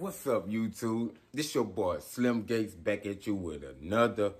What's up, YouTube? This your boy Slim Gates back at you with another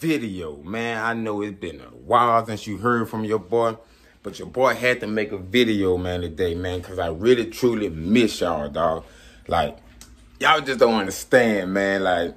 video. Man, I know it's been a while since you heard from your boy, but your boy had to make a video, man, today, man, because I really truly miss y'all, dog. Like, y'all just don't understand, man. Like,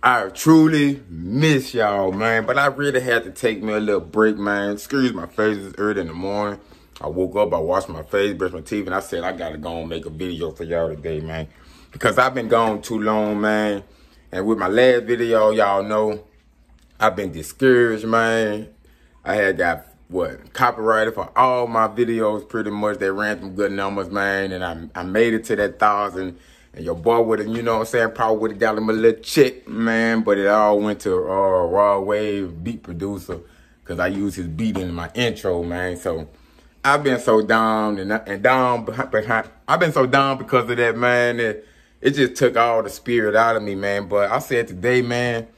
I truly miss y'all, man. But I really had to take me a little break, man. Excuse my face, it's early in the morning. I woke up, I washed my face, brushed my teeth, and I said, I gotta go and make a video for y'all today, man. Because I've been gone too long, man. And with my last video, y'all know, I've been discouraged, man. I had got, what, copyrighted for all my videos, pretty much. They ran some good numbers, man. And I, I made it to that thousand. And your boy would have, you know what I'm saying, probably would have got him a little check, man. But it all went to uh, Raw Wave beat producer. Because I used his beat in my intro, man. So, I've been so down and, and down behind, I've been so down because of that, man, that it just took all the spirit out of me, man. But I said today, man,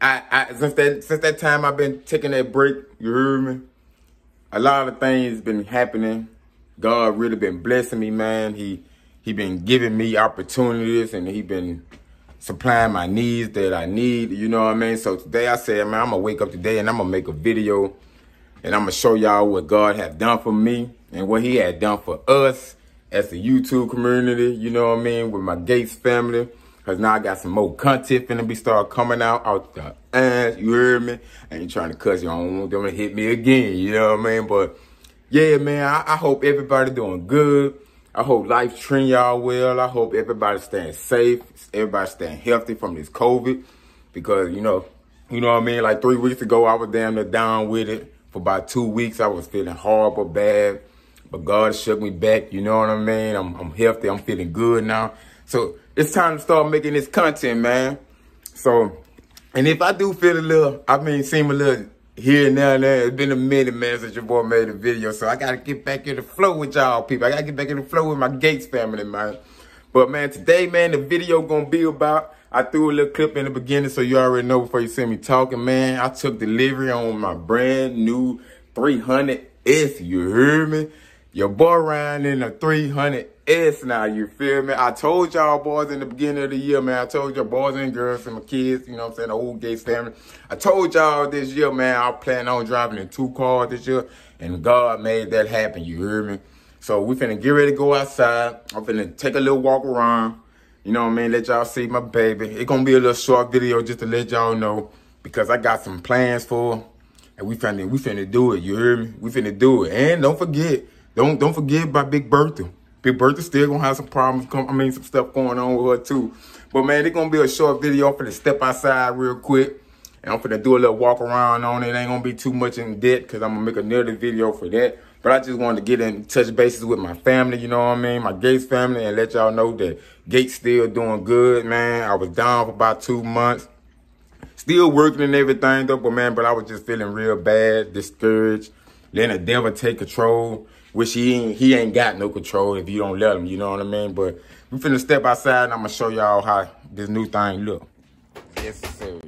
I, I since that since that time I've been taking that break, you hear me? A lot of things been happening. God really been blessing me, man. He he been giving me opportunities and he been supplying my needs that I need, you know what I mean? So today I said, man, I'm gonna wake up today and I'm gonna make a video and I'm to show y'all what God has done for me and what he had done for us as the YouTube community, you know what I mean, with my Gates family. Because now I got some more content finna be start coming out out the ass, you hear me? I ain't trying to cuss you, I don't want them to hit me again, you know what I mean? But yeah, man, I, I hope everybody doing good. I hope life treating y'all well. I hope everybody staying safe. Everybody staying healthy from this COVID. Because, you know, you know what I mean? Like three weeks ago, I was damn near down with it for about two weeks. I was feeling horrible, bad, but God shook me back. You know what I mean? I'm, I'm healthy. I'm feeling good now. So it's time to start making this content, man. So, and if I do feel a little, I mean, seem a little here and there and there, it's been a minute, man, since your boy made a video. So I got to get back in the flow with y'all people. I got to get back in the flow with my Gates family, man. But, man, today, man, the video going to be about I threw a little clip in the beginning so you already know before you see me talking, man. I took delivery on my brand new 300S. You hear me? Your boy riding in a 300S now, you feel me? I told y'all boys in the beginning of the year, man. I told y'all boys and girls and my kids, you know what I'm saying, the old Gates family. I told y'all this year, man, I plan on driving in two cars this year. And God made that happen, you hear me? So we finna get ready to go outside. I'm finna take a little walk around. You know what I mean? Let y'all see my baby. It's gonna be a little short video just to let y'all know because I got some plans for and we finna we finna do it. You hear me? We finna do it. And don't forget, don't don't forget about Big Bertha. Big Bertha still gonna have some problems. Come, I mean, some stuff going on with her too. But man, it's gonna be a short video. I'm finna step outside real quick. And I'm finna do a little walk around on it. it ain't gonna be too much in depth because I'm gonna make another video for that. But I just wanted to get in touch bases with my family, you know what I mean? My Gates family and let y'all know that Gates still doing good, man. I was down for about two months. Still working and everything though, but man, but I was just feeling real bad, discouraged, letting the devil take control, which he ain't, he ain't got no control if you don't let him, you know what I mean? But we finna step outside and I'm gonna show y'all how this new thing look. Yes, sir.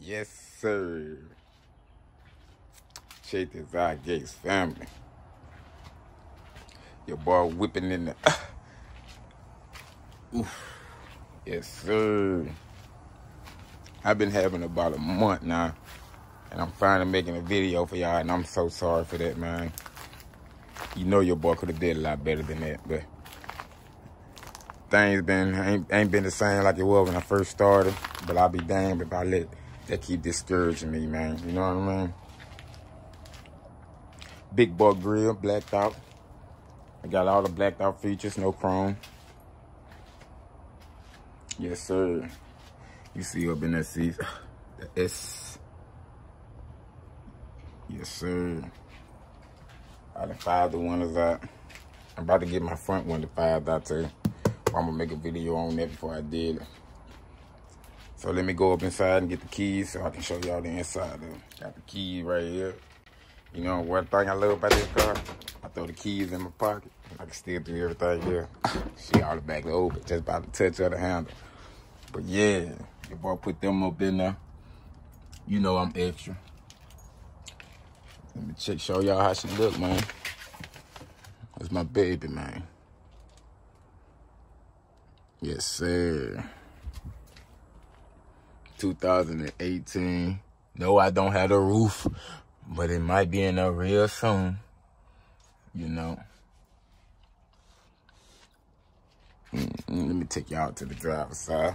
Yes, sir. Check this out, Gates family. Your boy whipping in the. Oof. Yes, sir. I've been having about a month now. And I'm finally making a video for y'all. And I'm so sorry for that, man. You know your boy could have did a lot better than that. But things been ain't, ain't been the same like it was when I first started. But I'll be damned if I let that keep discouraging me, man. You know what I mean? Big Buck Grill, blacked out. I got all the blacked out features, no chrome. Yes, sir. You see up in that seat, the S. Yes, sir. I done fired the windows out. I'm about to get my front window fired out too. I'm gonna make a video on that before I did it. So let me go up inside and get the keys so I can show y'all the inside. Got the keys right here. You know, one thing I love about this car, I throw the keys in my pocket. I can still do everything here. she automatically open, just about to touch of the handle. But yeah, if I put them up in there. You know I'm extra. Let me check, show y'all how she look, man. That's my baby, man. Yes, sir. 2018. No, I don't have a roof, but it might be in a real soon. You know. Mm, let me take y'all to the driver's side.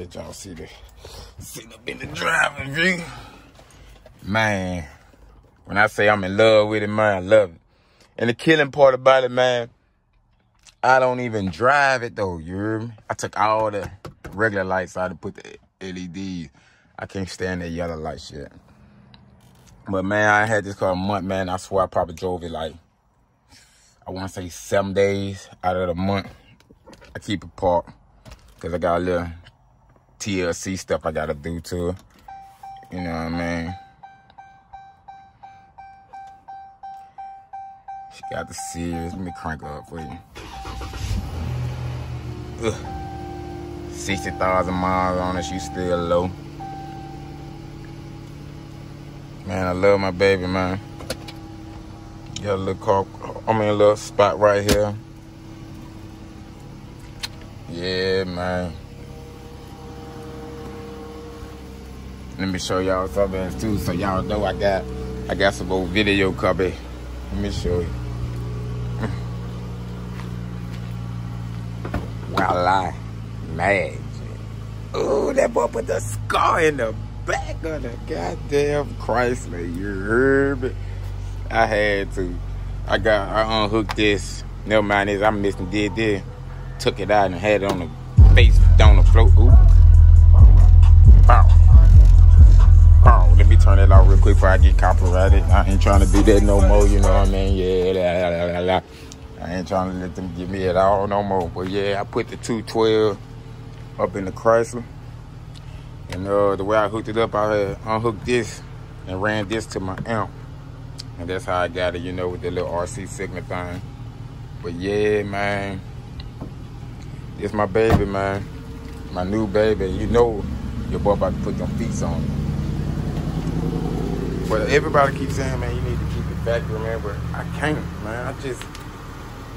Y'all see the sitting up in the driving view. Man, when I say I'm in love with it, man, I love it. And the killing part about it, man, I don't even drive it though, you hear me? I took all the regular lights out and put the LEDs. I can't stand that yellow light shit. But man, I had this car a month, man. I swear I probably drove it like, I want to say seven days out of the month. I keep it parked because I got a little TLC stuff I gotta do to her. You know what I mean? She got the series. Let me crank up for you. Ugh. 60,000 miles on it. She's still low. Man, I love my baby, man. Got a little car, I mean a little spot right here. Yeah, man. Let me show y'all something too, so y'all know I got I got some old video copy. Let me show you. Voila, magic. Ooh, that boy put the scar in the back of the goddamn Chrysler. You heard me? I had to. I got I unhooked this. Never mind this. I missed and did this. Took it out and had it on the face down the floor. Ooh. Quick before I get copyrighted. I ain't trying to do that no more, you know what I mean? Yeah, la, la, la, I ain't trying to let them get me at all no more. But yeah, I put the 212 up in the Chrysler. And uh, the way I hooked it up, I had unhooked this and ran this to my amp. And that's how I got it, you know, with the little RC Sigma thing. But yeah, man, it's my baby, man. My new baby. You know your boy about to put them feet on. But everybody keeps saying, man, you need to keep it man. But I can't, man. I just,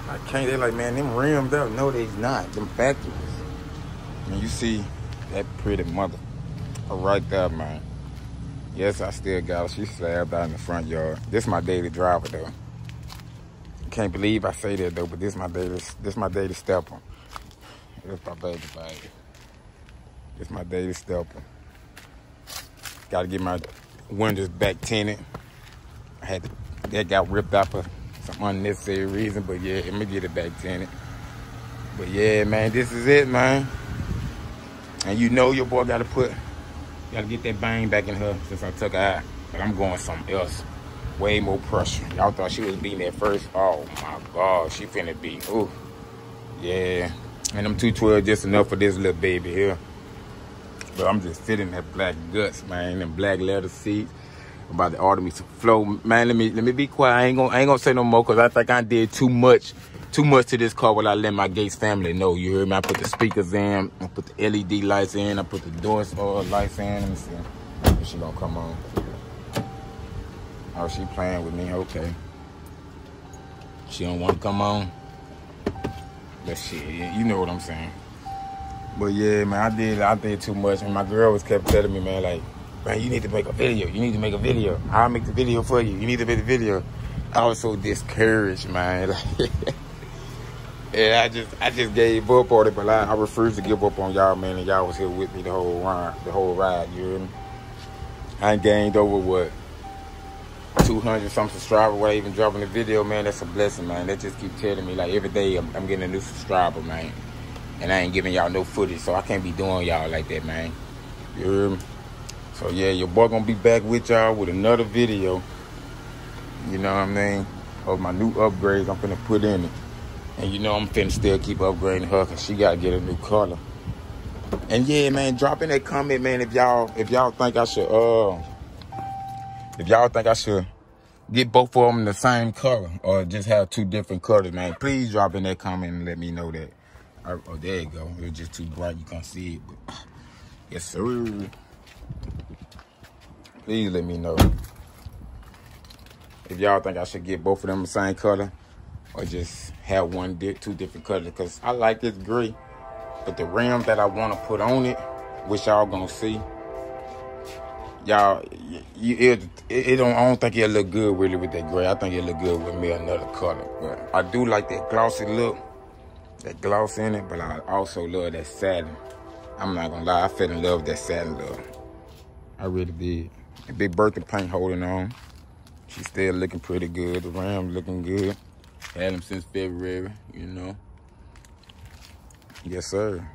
I can't. They're like, man, them rims up. No, they's not. Them factories. And you see that pretty mother right there, man. Yes, I still got her. She slabbed out in the front yard. This my daily driver, though. Can't believe I say that, though, but this my daily, this my daily stepper. This my baby. This my daily stepper. Got to get my windows back tinted. I had to, that got ripped out for some unnecessary reason, but yeah, let me get it back tinted. But yeah, man, this is it, man. And you know your boy gotta put, gotta get that bang back in her since I took her out. But I'm going something else. Way more pressure. Y'all thought she was beating at first. Oh my God, she finna be, ooh. Yeah. And them 212 just enough for this little baby here. But I'm just fitting that black guts, man, and black leather seats. about to order me some flow. Man, let me let me be quiet. I ain't gonna I ain't gonna say no more because I think I did too much too much to this car without letting my Gates family know. You hear me? I put the speakers in, I put the LED lights in, I put the doors uh, lights in. Let me see. If she gonna come on. Oh, she playing with me. Okay. She don't want to come on. But shit, you know what I'm saying. But yeah, man, I did I did too much. And my girl was kept telling me, man, like, man, you need to make a video. You need to make a video. I'll make the video for you. You need to make the video. I was so discouraged, man. Like, yeah, I just I just gave up on it, but I, I refused to give up on y'all, man, and y'all was here with me the whole ride, the whole ride, you hear me? I gained over what 200 some subscribers without even dropping the video, man. That's a blessing, man. They just keep telling me like every day I'm, I'm getting a new subscriber, man. And I ain't giving y'all no footage, so I can't be doing y'all like that, man. You hear me? So yeah, your boy gonna be back with y'all with another video. You know what I mean? Of my new upgrades I'm finna put in it. And you know I'm finna still keep upgrading her cause she gotta get a new color. And yeah, man, drop in that comment, man, if y'all if y'all think I should uh if y'all think I should get both of them the same color or just have two different colors, man, please drop in that comment and let me know that. Oh, there you go. It was just too bright. You can't see it. But yes, sir. please let me know. If y'all think I should get both of them the same color or just have one two different colors because I like this gray. But the rims that I want to put on it, which y'all gonna see, y'all, it, it, it, don't. I don't think it'll look good really with that gray. I think it'll look good with me another color. But I do like that glossy look, that gloss in it. But I also love that satin. I'm not gonna lie, I fell in love with that satin look. I really did. Big Bertha paint holding on. She's still looking pretty good. The Ram looking good. Had them since February, you know. Yes, sir.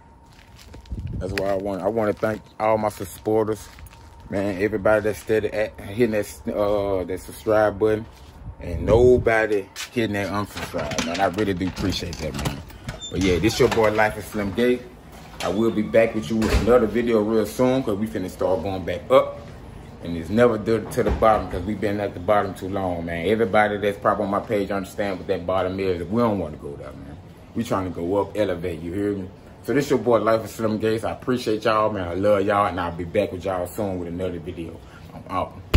That's why I want. I want to thank all my supporters, man. Everybody that steady at hitting that uh that subscribe button, and nobody hitting that unsubscribe, man. I really do appreciate that, man. But yeah, this your boy Life is Slim Gate. I will be back with you with another video real soon, cause we finna start going back up. And it's never to the bottom because we've been at the bottom too long, man. Everybody that's probably on my page understand what that bottom is. We don't want to go there, man. We trying to go up, elevate, you hear me? So this your boy Life of Slim Gates. I appreciate y'all, man. I love y'all, and I'll be back with y'all soon with another video. I'm out.